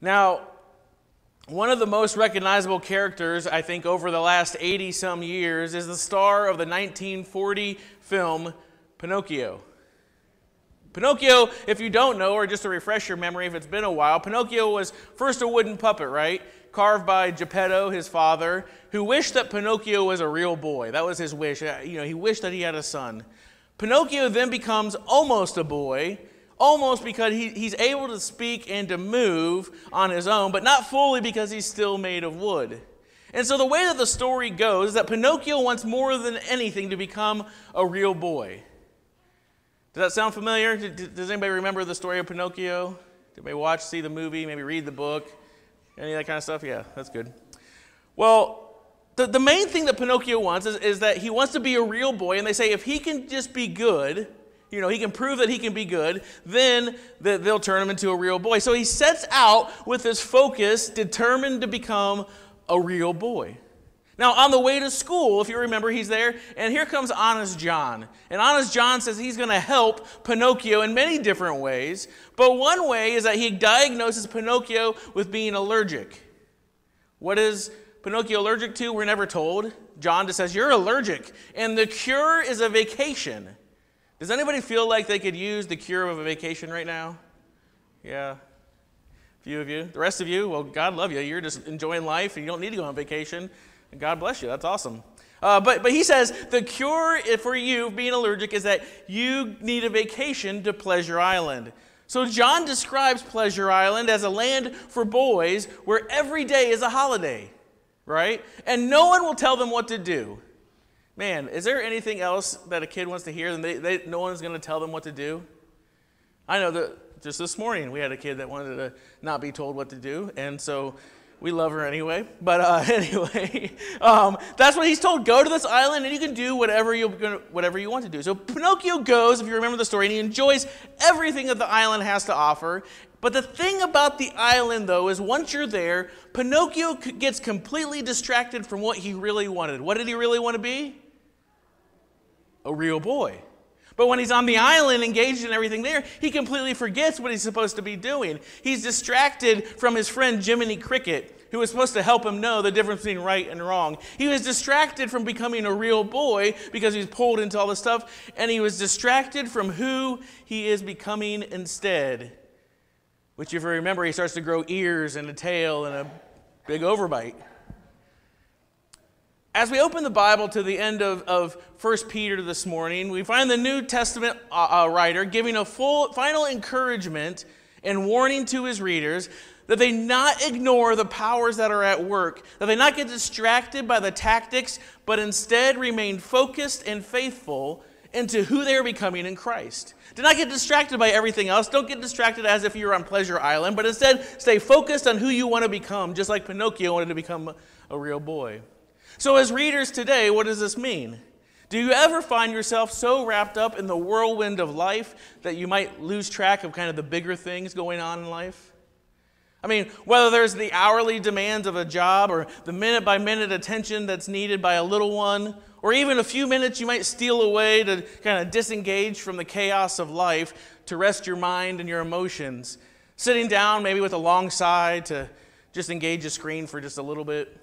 Now, one of the most recognizable characters, I think, over the last 80 some years is the star of the 1940 film Pinocchio. Pinocchio, if you don't know, or just to refresh your memory if it's been a while, Pinocchio was first a wooden puppet, right? Carved by Geppetto, his father, who wished that Pinocchio was a real boy. That was his wish. Uh, you know, he wished that he had a son. Pinocchio then becomes almost a boy, almost because he, he's able to speak and to move on his own, but not fully because he's still made of wood. And so the way that the story goes is that Pinocchio wants more than anything to become a real boy. Does that sound familiar? Does anybody remember the story of Pinocchio? Did anybody watch, see the movie, maybe read the book? Any of that kind of stuff? Yeah, that's good. Well, the, the main thing that Pinocchio wants is, is that he wants to be a real boy, and they say if he can just be good, you know, he can prove that he can be good, then they'll turn him into a real boy. So he sets out with his focus, determined to become a real boy. Now, on the way to school, if you remember, he's there, and here comes Honest John. And Honest John says he's going to help Pinocchio in many different ways. But one way is that he diagnoses Pinocchio with being allergic. What is Pinocchio allergic to? We're never told. John just says, You're allergic. And the cure is a vacation. Does anybody feel like they could use the cure of a vacation right now? Yeah. A few of you. The rest of you, well, God love you. You're just enjoying life and you don't need to go on vacation. God bless you. That's awesome. Uh, but, but he says the cure for you being allergic is that you need a vacation to Pleasure Island. So John describes Pleasure Island as a land for boys where every day is a holiday, right? And no one will tell them what to do. Man, is there anything else that a kid wants to hear and they, they, no one's going to tell them what to do? I know that just this morning we had a kid that wanted to not be told what to do, and so we love her anyway. But uh, anyway, um, that's what he's told. Go to this island and you can do whatever you, whatever you want to do. So Pinocchio goes, if you remember the story, and he enjoys everything that the island has to offer. But the thing about the island, though, is once you're there, Pinocchio gets completely distracted from what he really wanted. What did he really want to be? A real boy. But when he's on the island engaged in everything there, he completely forgets what he's supposed to be doing. He's distracted from his friend Jiminy Cricket, who was supposed to help him know the difference between right and wrong. He was distracted from becoming a real boy because he's pulled into all this stuff, and he was distracted from who he is becoming instead. Which, if you remember, he starts to grow ears and a tail and a big overbite. As we open the Bible to the end of, of 1 Peter this morning, we find the New Testament uh, uh, writer giving a full, final encouragement and warning to his readers that they not ignore the powers that are at work, that they not get distracted by the tactics, but instead remain focused and faithful into who they are becoming in Christ. Do not get distracted by everything else. Don't get distracted as if you're on Pleasure Island, but instead stay focused on who you want to become, just like Pinocchio wanted to become a real boy. So, as readers today, what does this mean? Do you ever find yourself so wrapped up in the whirlwind of life that you might lose track of kind of the bigger things going on in life? I mean, whether there's the hourly demands of a job or the minute by minute attention that's needed by a little one, or even a few minutes you might steal away to kind of disengage from the chaos of life to rest your mind and your emotions, sitting down maybe with a long sigh to just engage a screen for just a little bit.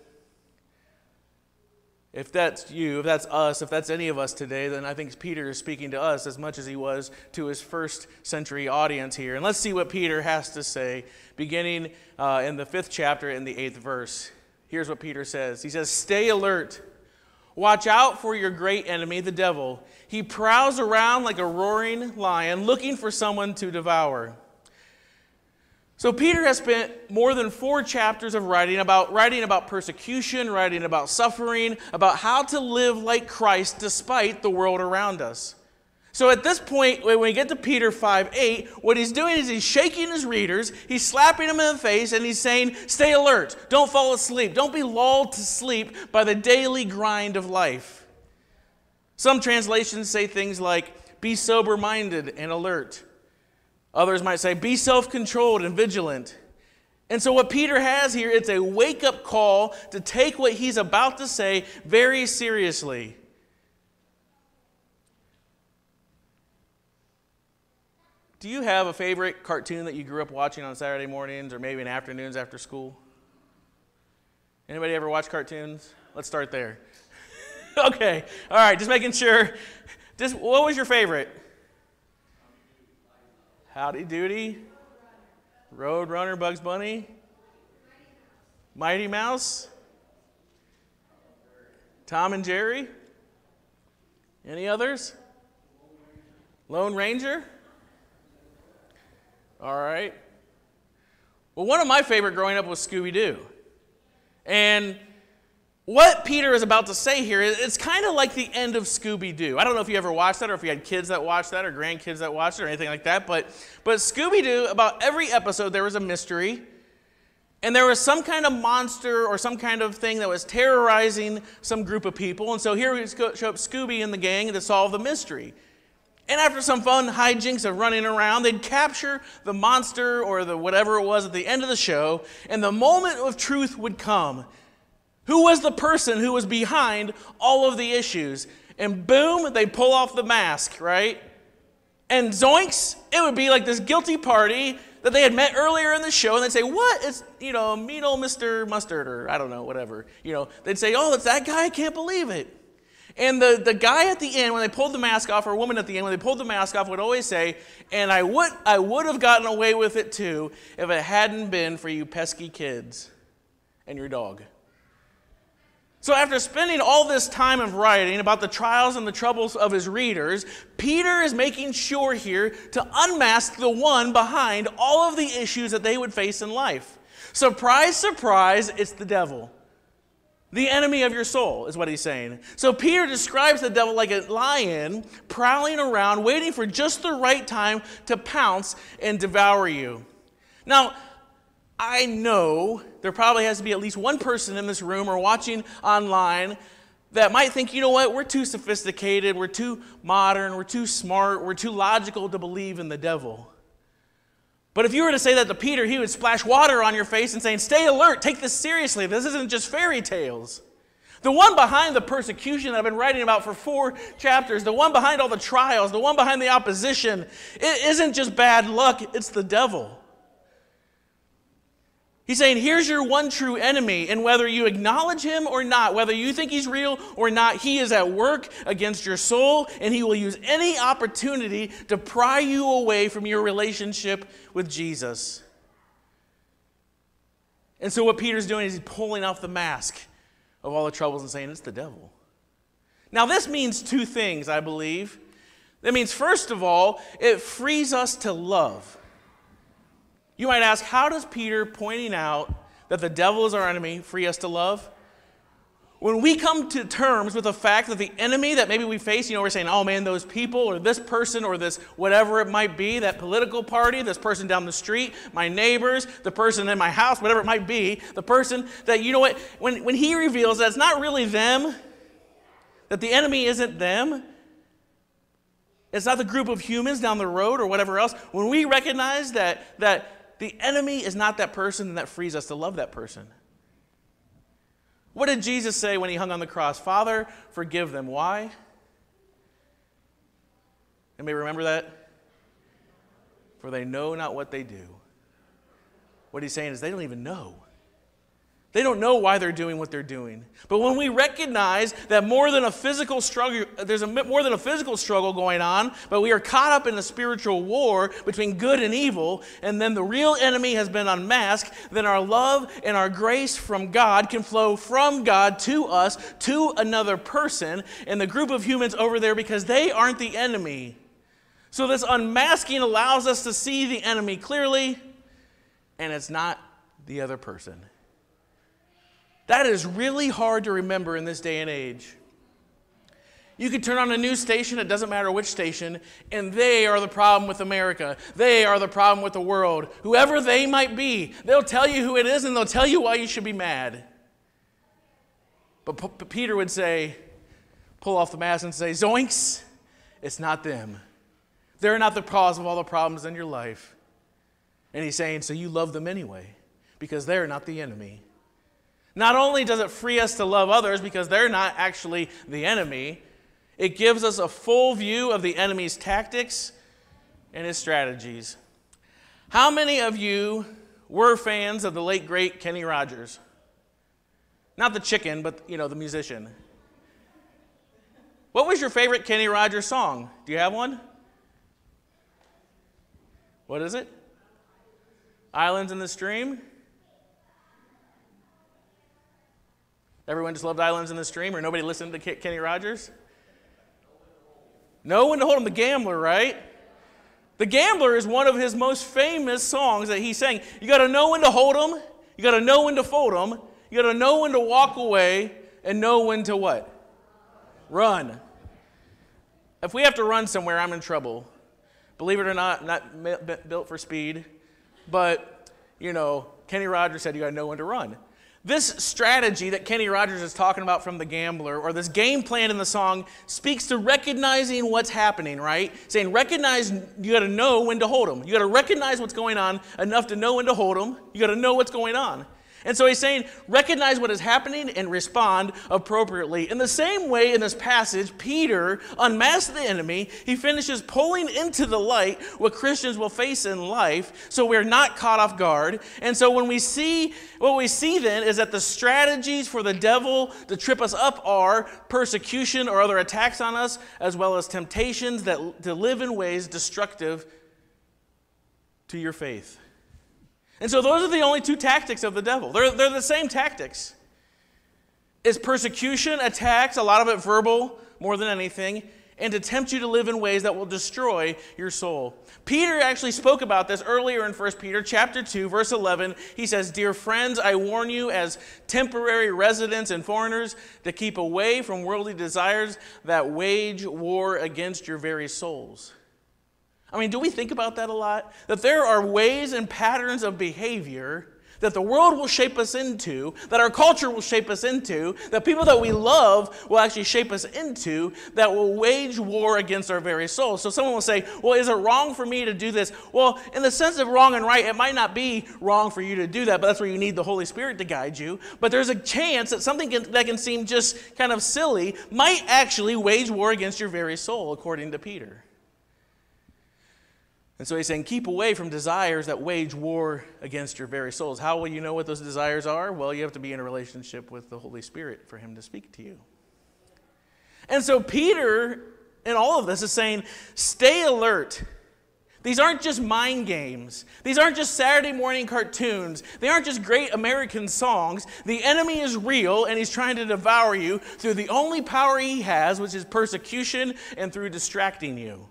If that's you, if that's us, if that's any of us today, then I think Peter is speaking to us as much as he was to his first century audience here. And let's see what Peter has to say, beginning uh, in the fifth chapter in the eighth verse. Here's what Peter says He says, Stay alert. Watch out for your great enemy, the devil. He prowls around like a roaring lion, looking for someone to devour. So Peter has spent more than four chapters of writing about writing about persecution, writing about suffering, about how to live like Christ despite the world around us. So at this point, when we get to Peter 5 8, what he's doing is he's shaking his readers, he's slapping them in the face, and he's saying, Stay alert, don't fall asleep, don't be lulled to sleep by the daily grind of life. Some translations say things like, Be sober minded and alert. Others might say, be self controlled and vigilant. And so, what Peter has here, it's a wake up call to take what he's about to say very seriously. Do you have a favorite cartoon that you grew up watching on Saturday mornings or maybe in afternoons after school? Anybody ever watch cartoons? Let's start there. okay, all right, just making sure. Just, what was your favorite? Howdy Doody, Road Runner, Bugs Bunny, Mighty Mouse, Tom and Jerry. Any others? Lone Ranger? All right. Well, one of my favorite growing up was Scooby Doo. And what Peter is about to say here, it's kind of like the end of Scooby Doo. I don't know if you ever watched that or if you had kids that watched that or grandkids that watched it or anything like that, but, but Scooby Doo, about every episode, there was a mystery. And there was some kind of monster or some kind of thing that was terrorizing some group of people. And so here we show up Scooby and the gang to solve the mystery. And after some fun hijinks of running around, they'd capture the monster or the whatever it was at the end of the show, and the moment of truth would come. Who was the person who was behind all of the issues? And boom, they'd pull off the mask, right? And zoinks, it would be like this guilty party that they had met earlier in the show, and they'd say, What? It's, you know, mean old Mr. Mustard, or I don't know, whatever. You know, they'd say, Oh, it's that guy, I can't believe it. And the, the guy at the end, when they pulled the mask off, or a woman at the end, when they pulled the mask off, would always say, and I would, I would have gotten away with it too if it hadn't been for you pesky kids and your dog. So, after spending all this time of writing about the trials and the troubles of his readers, Peter is making sure here to unmask the one behind all of the issues that they would face in life. Surprise, surprise, it's the devil. The enemy of your soul is what he's saying. So Peter describes the devil like a lion prowling around, waiting for just the right time to pounce and devour you. Now, I know there probably has to be at least one person in this room or watching online that might think, you know what, we're too sophisticated, we're too modern, we're too smart, we're too logical to believe in the devil. But if you were to say that to Peter, he would splash water on your face and saying, Stay alert, take this seriously. This isn't just fairy tales. The one behind the persecution that I've been writing about for four chapters, the one behind all the trials, the one behind the opposition, it isn't just bad luck, it's the devil. He's saying, here's your one true enemy, and whether you acknowledge him or not, whether you think he's real or not, he is at work against your soul, and he will use any opportunity to pry you away from your relationship with Jesus. And so, what Peter's doing is he's pulling off the mask of all the troubles and saying, it's the devil. Now, this means two things, I believe. That means, first of all, it frees us to love. You might ask, how does Peter pointing out that the devil is our enemy free us to love? When we come to terms with the fact that the enemy that maybe we face, you know, we're saying, oh man, those people or this person or this whatever it might be, that political party, this person down the street, my neighbors, the person in my house, whatever it might be, the person that, you know what, when, when he reveals that it's not really them, that the enemy isn't them, it's not the group of humans down the road or whatever else, when we recognize that, that the enemy is not that person and that frees us to love that person. What did Jesus say when he hung on the cross? Father, forgive them. Why? Anybody remember that? For they know not what they do. What he's saying is they don't even know. They don't know why they're doing what they're doing. But when we recognize that more than a physical struggle, there's a, more than a physical struggle going on, but we are caught up in a spiritual war between good and evil, and then the real enemy has been unmasked, then our love and our grace from God can flow from God to us, to another person, and the group of humans over there because they aren't the enemy. So this unmasking allows us to see the enemy clearly, and it's not the other person. That is really hard to remember in this day and age. You could turn on a news station, it doesn't matter which station, and they are the problem with America. They are the problem with the world. Whoever they might be, they'll tell you who it is and they'll tell you why you should be mad. But, P- Peter would say, pull off the mask and say, Zoinks, it's not them. They're not the cause of all the problems in your life. And he's saying, so you love them anyway, because they're not the enemy. Not only does it free us to love others because they're not actually the enemy, it gives us a full view of the enemy's tactics and his strategies. How many of you were fans of the late great Kenny Rogers? Not the chicken, but you know, the musician. What was your favorite Kenny Rogers song? Do you have one? What is it? Islands in the Stream? Everyone just loved Islands in the Stream, or nobody listened to Kenny Rogers? No one to hold him, the gambler, right? The Gambler is one of his most famous songs that he's saying. You got to know when to hold them, you got to know when to fold them, you got to know when to walk away, and know when to what? Run. If we have to run somewhere, I'm in trouble. Believe it or not, not built for speed, but you know, Kenny Rogers said you got to know when to run. This strategy that Kenny Rogers is talking about from The Gambler, or this game plan in the song, speaks to recognizing what's happening, right? Saying, recognize, you got to know when to hold them. You got to recognize what's going on enough to know when to hold them. You got to know what's going on. And so he's saying, recognize what is happening and respond appropriately. In the same way, in this passage, Peter unmasks the enemy. He finishes pulling into the light what Christians will face in life, so we're not caught off guard. And so when we see, what we see then is that the strategies for the devil to trip us up are persecution or other attacks on us, as well as temptations that to live in ways destructive to your faith. And so those are the only two tactics of the devil. They're, they're the same tactics. It's persecution, attacks, a lot of it verbal more than anything, and to tempt you to live in ways that will destroy your soul. Peter actually spoke about this earlier in 1 Peter chapter 2 verse 11. He says, "Dear friends, I warn you as temporary residents and foreigners to keep away from worldly desires that wage war against your very souls." I mean, do we think about that a lot? That there are ways and patterns of behavior that the world will shape us into, that our culture will shape us into, that people that we love will actually shape us into, that will wage war against our very soul. So someone will say, Well, is it wrong for me to do this? Well, in the sense of wrong and right, it might not be wrong for you to do that, but that's where you need the Holy Spirit to guide you. But there's a chance that something can, that can seem just kind of silly might actually wage war against your very soul, according to Peter. And so he's saying, keep away from desires that wage war against your very souls. How will you know what those desires are? Well, you have to be in a relationship with the Holy Spirit for him to speak to you. And so Peter, in all of this, is saying, stay alert. These aren't just mind games. These aren't just Saturday morning cartoons. They aren't just great American songs. The enemy is real and he's trying to devour you through the only power he has, which is persecution and through distracting you.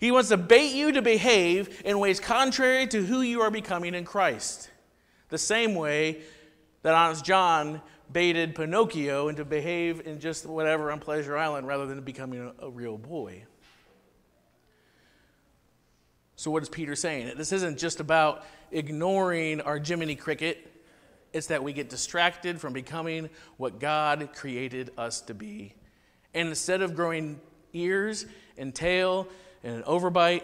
He wants to bait you to behave in ways contrary to who you are becoming in Christ. The same way that Honest John baited Pinocchio into behave in just whatever on Pleasure Island rather than becoming a, a real boy. So, what is Peter saying? This isn't just about ignoring our Jiminy Cricket. It's that we get distracted from becoming what God created us to be. And instead of growing ears and tail and an overbite,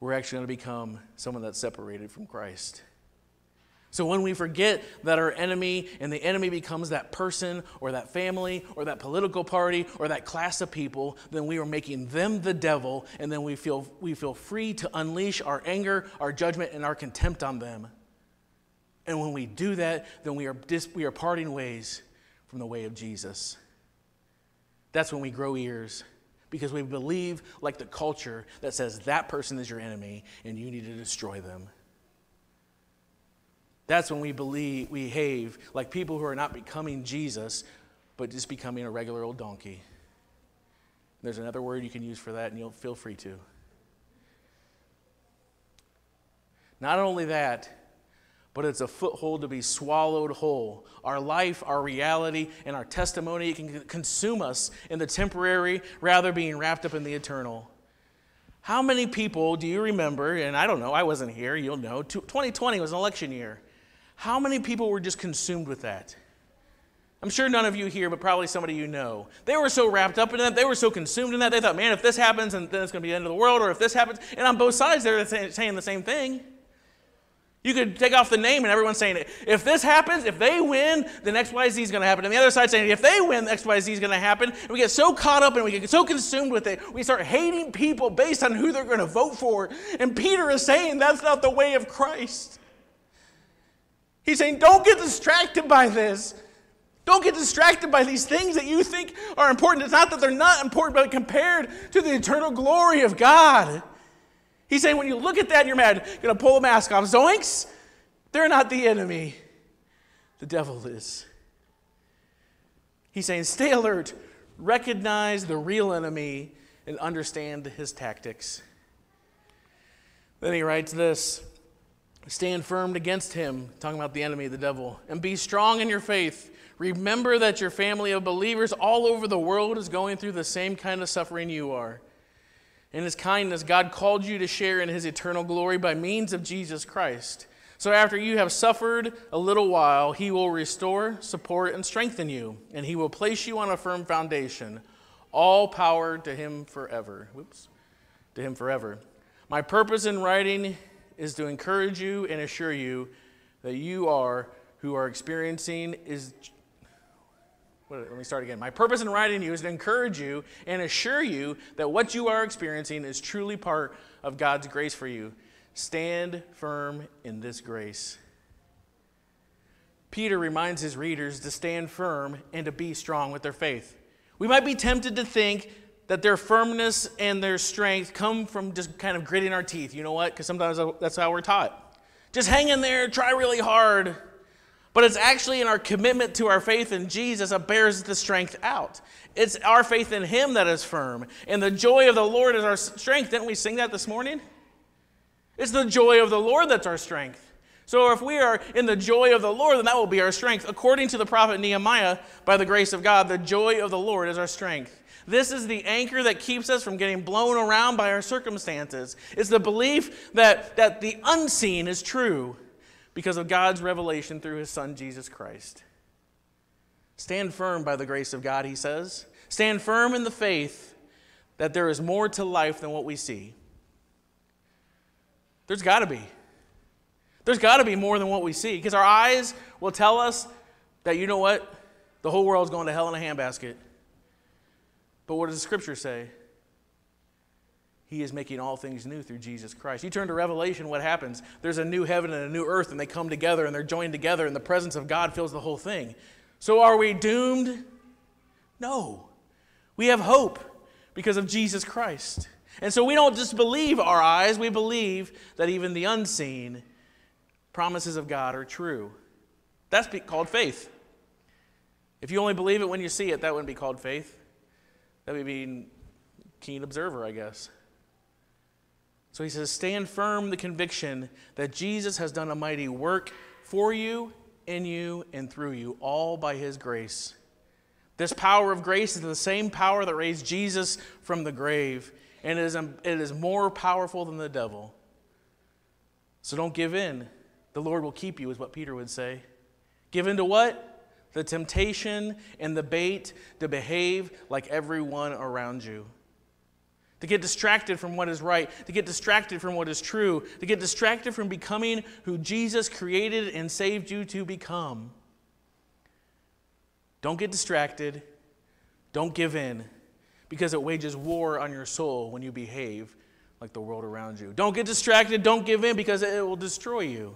we're actually going to become someone that's separated from Christ. So when we forget that our enemy and the enemy becomes that person or that family or that political party or that class of people, then we are making them the devil and then we feel, we feel free to unleash our anger, our judgment, and our contempt on them. And when we do that, then we are, dis- we are parting ways from the way of Jesus. That's when we grow ears because we believe, like the culture, that says that person is your enemy and you need to destroy them. That's when we believe, we behave like people who are not becoming Jesus, but just becoming a regular old donkey. There's another word you can use for that, and you'll feel free to. Not only that, but it's a foothold to be swallowed whole. Our life, our reality, and our testimony can consume us in the temporary rather being wrapped up in the eternal. How many people do you remember? And I don't know, I wasn't here, you'll know. 2020 was an election year. How many people were just consumed with that? I'm sure none of you here, but probably somebody you know. They were so wrapped up in that, they were so consumed in that, they thought, man, if this happens, and then it's going to be the end of the world, or if this happens, and on both sides, they're saying the same thing. You could take off the name and everyone's saying, if this happens, if they win, then XYZ is going to happen. And the other side saying, if they win, XYZ is going to happen. And we get so caught up and we get so consumed with it, we start hating people based on who they're going to vote for. And Peter is saying that's not the way of Christ. He's saying, don't get distracted by this. Don't get distracted by these things that you think are important. It's not that they're not important, but compared to the eternal glory of God. He's saying when you look at that and you're mad, you're going to pull the mask off. Zoinks, they're not the enemy. The devil is. He's saying stay alert, recognize the real enemy, and understand his tactics. Then he writes this Stand firm against him, talking about the enemy, the devil, and be strong in your faith. Remember that your family of believers all over the world is going through the same kind of suffering you are. In his kindness, God called you to share in his eternal glory by means of Jesus Christ. So after you have suffered a little while, he will restore, support, and strengthen you, and he will place you on a firm foundation. All power to him forever. Whoops. To him forever. My purpose in writing is to encourage you and assure you that you are who are experiencing is let me start again. My purpose in writing you is to encourage you and assure you that what you are experiencing is truly part of God's grace for you. Stand firm in this grace. Peter reminds his readers to stand firm and to be strong with their faith. We might be tempted to think that their firmness and their strength come from just kind of gritting our teeth. You know what? Because sometimes that's how we're taught. Just hang in there, try really hard. But it's actually in our commitment to our faith in Jesus that bears the strength out. It's our faith in Him that is firm. And the joy of the Lord is our strength. Didn't we sing that this morning? It's the joy of the Lord that's our strength. So if we are in the joy of the Lord, then that will be our strength. According to the prophet Nehemiah, by the grace of God, the joy of the Lord is our strength. This is the anchor that keeps us from getting blown around by our circumstances. It's the belief that, that the unseen is true because of God's revelation through his son, Jesus Christ. Stand firm by the grace of God, he says. Stand firm in the faith that there is more to life than what we see. There's got to be. There's got to be more than what we see because our eyes will tell us that, you know what? The whole world's going to hell in a handbasket. But what does the scripture say? He is making all things new through Jesus Christ. You turn to Revelation, what happens? There's a new heaven and a new earth, and they come together and they're joined together, and the presence of God fills the whole thing. So are we doomed? No. We have hope because of Jesus Christ. And so we don't just believe our eyes, we believe that even the unseen promises of God are true. That's called faith. If you only believe it when you see it, that wouldn't be called faith. That would be keen observer, I guess. So he says, Stand firm the conviction that Jesus has done a mighty work for you, in you, and through you, all by his grace. This power of grace is the same power that raised Jesus from the grave, and it is, um, it is more powerful than the devil. So don't give in. The Lord will keep you, is what Peter would say. Give in to what? The temptation and the bait to behave like everyone around you to get distracted from what is right, to get distracted from what is true, to get distracted from becoming who Jesus created and saved you to become. Don't get distracted. Don't give in because it wages war on your soul when you behave like the world around you. Don't get distracted. Don't give in because it will destroy you.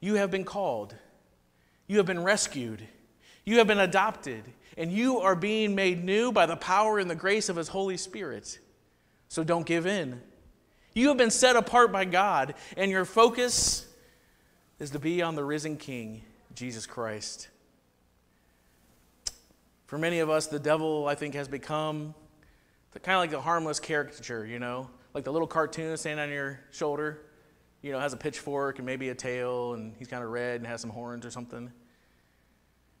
You have been called, you have been rescued, you have been adopted and you are being made new by the power and the grace of His Holy Spirit. So don't give in. You have been set apart by God, and your focus is to be on the risen King, Jesus Christ. For many of us, the devil, I think, has become kind of like the harmless caricature, you know, like the little cartoon standing on your shoulder, you know, has a pitchfork and maybe a tail, and he's kind of red and has some horns or something.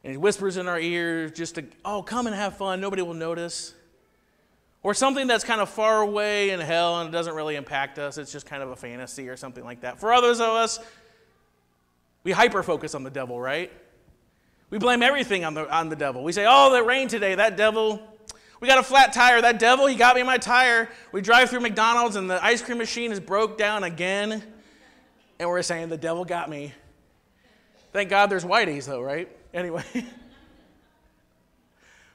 And he whispers in our ears just to, oh, come and have fun. Nobody will notice. Or something that's kind of far away in hell and it doesn't really impact us. It's just kind of a fantasy or something like that. For others of us, we hyper focus on the devil, right? We blame everything on the, on the devil. We say, oh, that rained today. That devil. We got a flat tire. That devil, he got me my tire. We drive through McDonald's and the ice cream machine is broke down again. and we're saying, the devil got me. Thank God there's Whitey's, though, right? Anyway.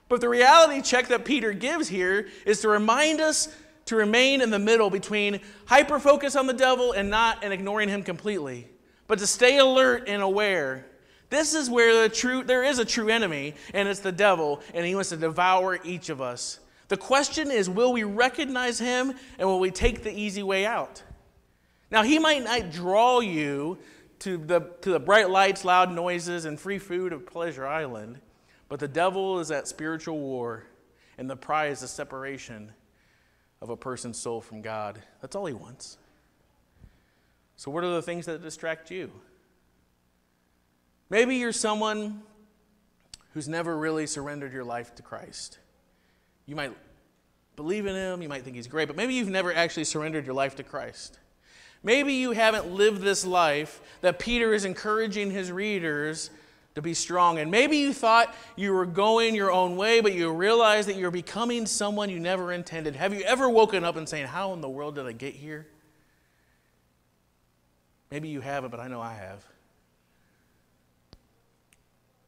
but the reality check that Peter gives here is to remind us to remain in the middle between hyper focus on the devil and not and ignoring him completely, but to stay alert and aware. This is where the true there is a true enemy, and it's the devil, and he wants to devour each of us. The question is, will we recognize him and will we take the easy way out? Now, he might not draw you to the, to the bright lights, loud noises, and free food of Pleasure Island, but the devil is at spiritual war, and the prize is the separation of a person's soul from God. That's all he wants. So, what are the things that distract you? Maybe you're someone who's never really surrendered your life to Christ. You might believe in him, you might think he's great, but maybe you've never actually surrendered your life to Christ. Maybe you haven't lived this life that Peter is encouraging his readers to be strong. And maybe you thought you were going your own way, but you realize that you're becoming someone you never intended. Have you ever woken up and saying, How in the world did I get here? Maybe you haven't, but I know I have.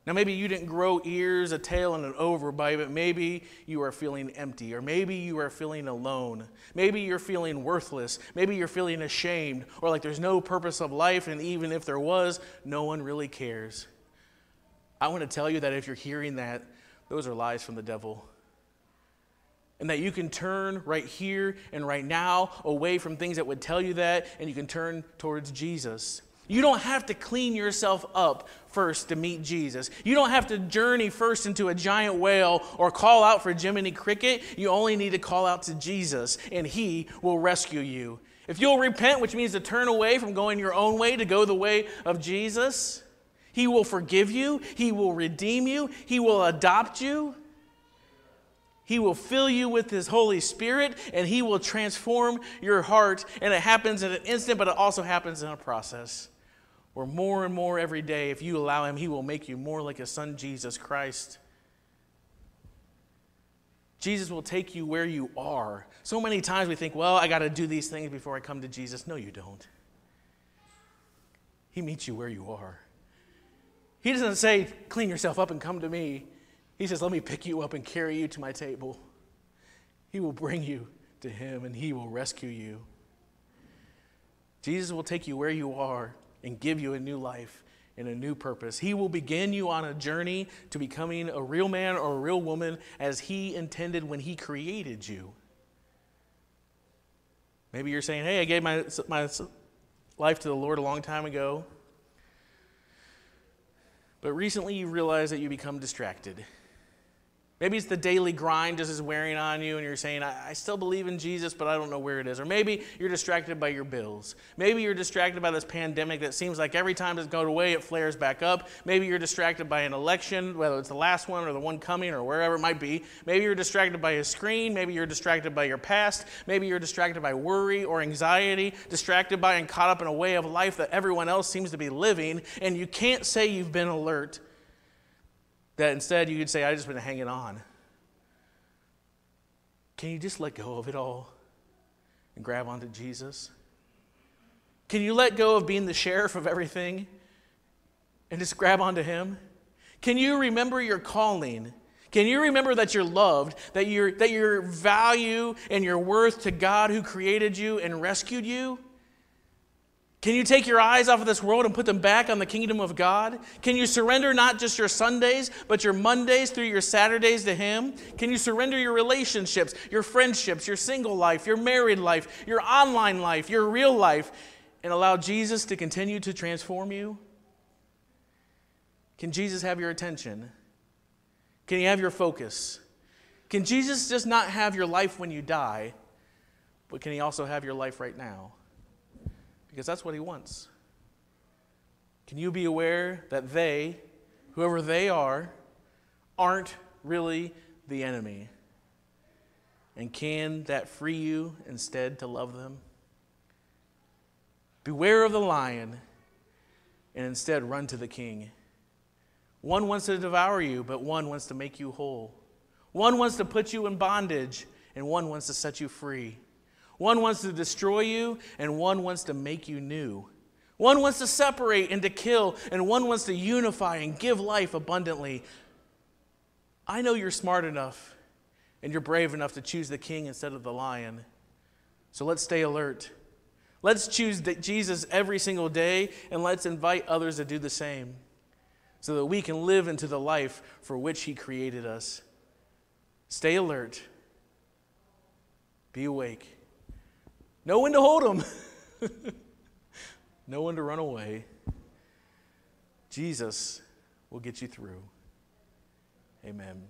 Now, maybe you didn't grow ears, a tail, and an overbite, but maybe you are feeling empty, or maybe you are feeling alone. Maybe you're feeling worthless. Maybe you're feeling ashamed, or like there's no purpose of life, and even if there was, no one really cares. I want to tell you that if you're hearing that, those are lies from the devil. And that you can turn right here and right now away from things that would tell you that, and you can turn towards Jesus. You don't have to clean yourself up first to meet Jesus. You don't have to journey first into a giant whale or call out for Jiminy Cricket. You only need to call out to Jesus, and He will rescue you. If you'll repent, which means to turn away from going your own way to go the way of Jesus, He will forgive you, He will redeem you, He will adopt you. He will fill you with His Holy Spirit and He will transform your heart. And it happens in an instant, but it also happens in a process where more and more every day, if you allow Him, He will make you more like His Son, Jesus Christ. Jesus will take you where you are. So many times we think, well, I got to do these things before I come to Jesus. No, you don't. He meets you where you are. He doesn't say, clean yourself up and come to me. He says, let me pick you up and carry you to my table. He will bring you to Him and He will rescue you. Jesus will take you where you are and give you a new life and a new purpose. He will begin you on a journey to becoming a real man or a real woman as He intended when He created you. Maybe you're saying, hey, I gave my, my life to the Lord a long time ago. But recently you realize that you become distracted. Maybe it's the daily grind just is wearing on you, and you're saying, I, I, still believe in Jesus, but I don't know where it is. Or maybe you're distracted by your bills. Maybe you're distracted by this pandemic that seems like every time it goes away, it flares back up. Maybe you're distracted by an election, whether it's the last one or the one coming or wherever it might be. Maybe you're distracted by a screen. Maybe you're distracted by your past. Maybe you're distracted by worry or anxiety, distracted by and caught up in a way of life that everyone else seems to be living, and you can't say you've been alert that instead you could say, I've just been hanging on. Can you just let go of it all and grab onto Jesus? Can you let go of being the sheriff of everything and just grab onto Him? Can you remember your calling? Can you remember that you're loved, that, you're that your value and your worth to God who created you and rescued you? Can you take your eyes off of this world and put them back on the kingdom of God? Can you surrender not just your Sundays, but your Mondays through your Saturdays to Him? Can you surrender your relationships, your friendships, your single life, your married life, your online life, your real life, and allow Jesus to continue to transform you? Can Jesus have your attention? Can He have your focus? Can Jesus just not have your life when you die, but can He also have your life right now? Because that's what he wants. Can you be aware that they, whoever they are, aren't really the enemy? And can that free you instead to love them? Beware of the lion and instead run to the king. One wants to devour you, but one wants to make you whole. One wants to put you in bondage, and one wants to set you free. One wants to destroy you, and one wants to make you new. One wants to separate and to kill, and one wants to unify and give life abundantly. I know you're smart enough and you're brave enough to choose the king instead of the lion. So let's stay alert. Let's choose Jesus every single day, and let's invite others to do the same so that we can live into the life for which He created us. Stay alert. Be awake. Know when to hold them, know when to run away. Jesus will get you through. Amen.